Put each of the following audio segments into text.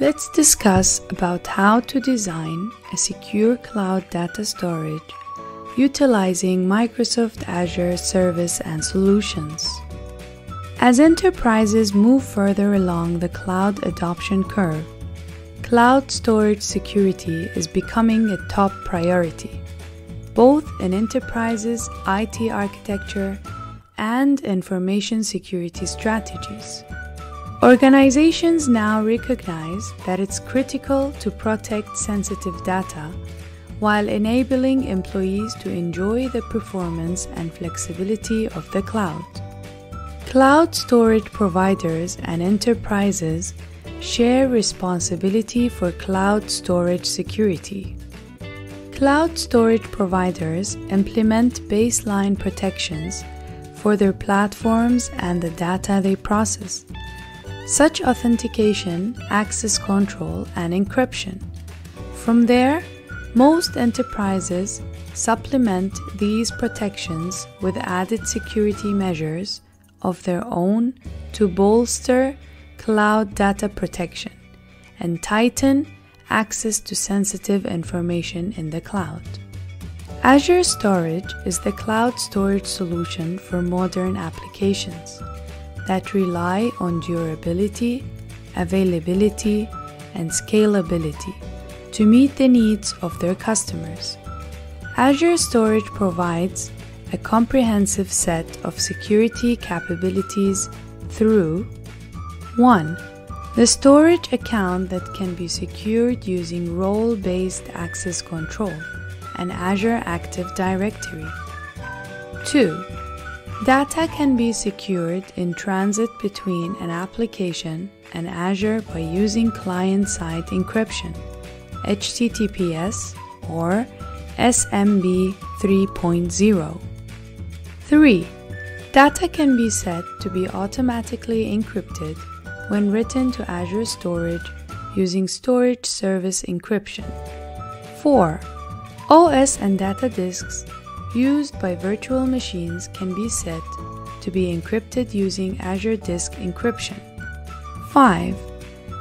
Let's discuss about how to design a secure cloud data storage utilizing Microsoft Azure service and solutions. As enterprises move further along the cloud adoption curve, cloud storage security is becoming a top priority, both in enterprises' IT architecture and information security strategies. Organizations now recognize that it's critical to protect sensitive data while enabling employees to enjoy the performance and flexibility of the cloud. Cloud storage providers and enterprises share responsibility for cloud storage security. Cloud storage providers implement baseline protections for their platforms and the data they process such authentication, access control, and encryption. From there, most enterprises supplement these protections with added security measures of their own to bolster cloud data protection and tighten access to sensitive information in the cloud. Azure Storage is the cloud storage solution for modern applications that rely on durability, availability, and scalability to meet the needs of their customers. Azure Storage provides a comprehensive set of security capabilities through 1. The storage account that can be secured using role based access control and Azure Active Directory. 2 Data can be secured in transit between an application and Azure by using client-side encryption, HTTPS or SMB 3.0. 3. Data can be set to be automatically encrypted when written to Azure Storage using Storage Service Encryption. 4. OS and data disks used by virtual machines can be set to be encrypted using Azure Disk Encryption. 5.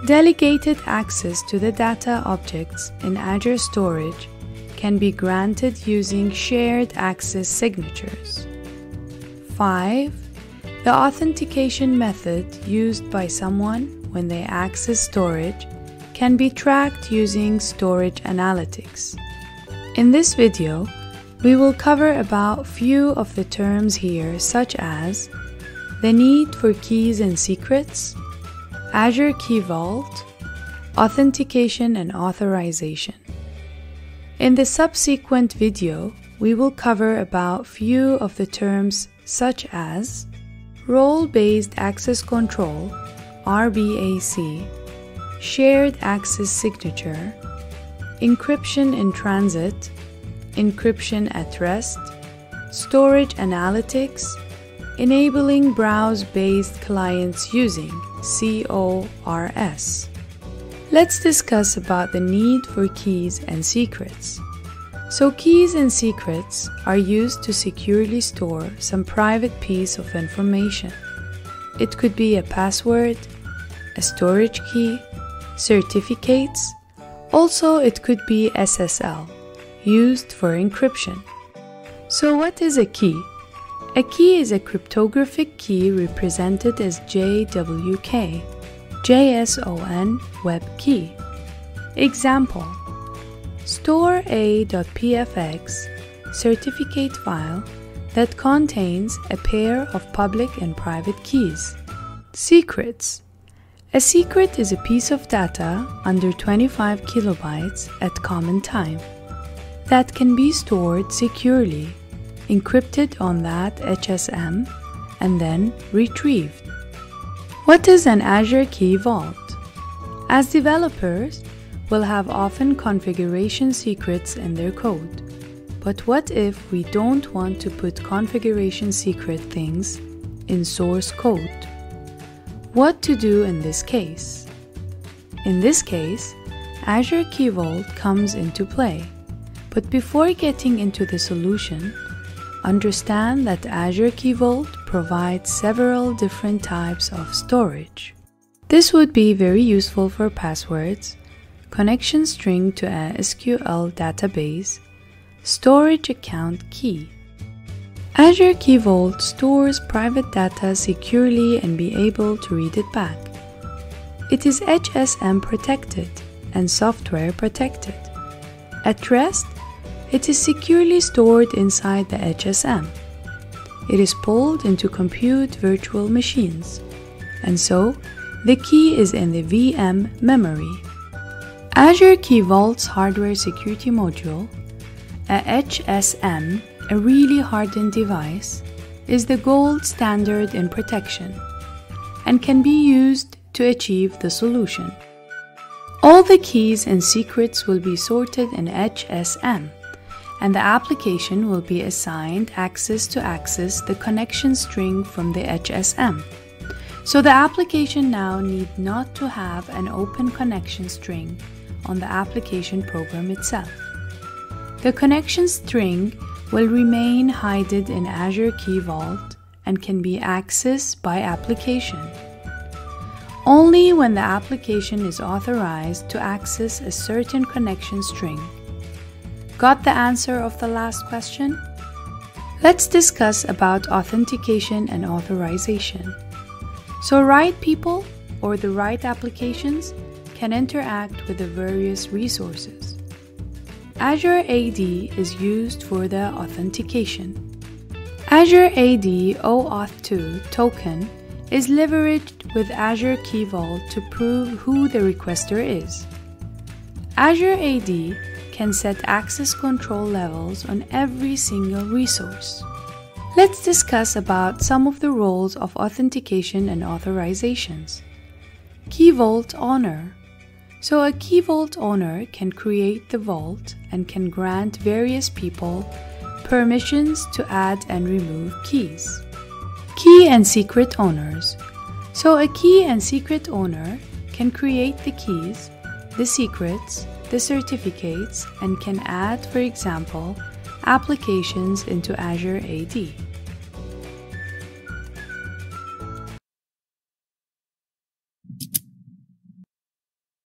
Delegated access to the data objects in Azure Storage can be granted using shared access signatures. 5. The authentication method used by someone when they access storage can be tracked using Storage Analytics. In this video, we will cover about few of the terms here such as the need for keys and secrets, Azure Key Vault, authentication and authorization. In the subsequent video, we will cover about few of the terms such as role-based access control, RBAC, shared access signature, encryption in transit, encryption at rest, storage analytics, enabling browse-based clients using CORS. Let's discuss about the need for keys and secrets. So keys and secrets are used to securely store some private piece of information. It could be a password, a storage key, certificates, also it could be SSL used for encryption. So what is a key? A key is a cryptographic key represented as JWK, JSON web key. Example Store a.pfx certificate file that contains a pair of public and private keys. Secrets A secret is a piece of data under 25 kilobytes at common time that can be stored securely, encrypted on that HSM, and then retrieved. What is an Azure Key Vault? As developers, will have often configuration secrets in their code. But what if we don't want to put configuration secret things in source code? What to do in this case? In this case, Azure Key Vault comes into play. But before getting into the solution, understand that Azure Key Vault provides several different types of storage. This would be very useful for passwords, connection string to a SQL database, storage account key. Azure Key Vault stores private data securely and be able to read it back. It is HSM protected and software protected. At rest, it is securely stored inside the HSM. It is pulled into compute virtual machines, and so the key is in the VM memory. Azure Key Vault's hardware security module, a HSM, a really hardened device, is the gold standard in protection and can be used to achieve the solution. All the keys and secrets will be sorted in HSM, and the application will be assigned access to access the connection string from the HSM. So the application now need not to have an open connection string on the application program itself. The connection string will remain hidden in Azure Key Vault and can be accessed by application only when the application is authorized to access a certain connection string. Got the answer of the last question? Let's discuss about authentication and authorization. So right people or the right applications can interact with the various resources. Azure AD is used for the authentication. Azure AD OAuth 2 token is leveraged with Azure Key Vault to prove who the requester is. Azure AD can set access control levels on every single resource. Let's discuss about some of the roles of authentication and authorizations. Key Vault Owner So a Key Vault owner can create the vault and can grant various people permissions to add and remove keys. Key and secret owners. So a key and secret owner can create the keys, the secrets, the certificates, and can add, for example, applications into Azure AD.